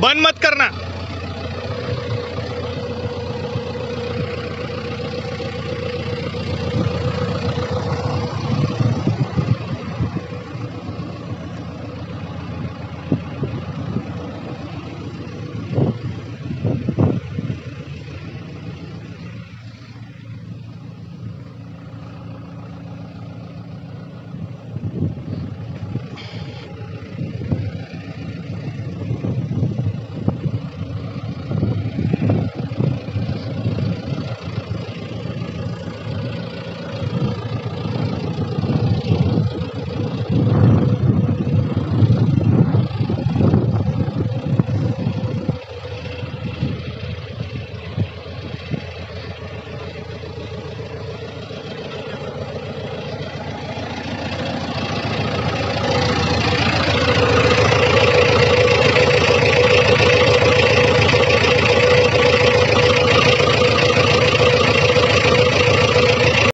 बंद मत करना।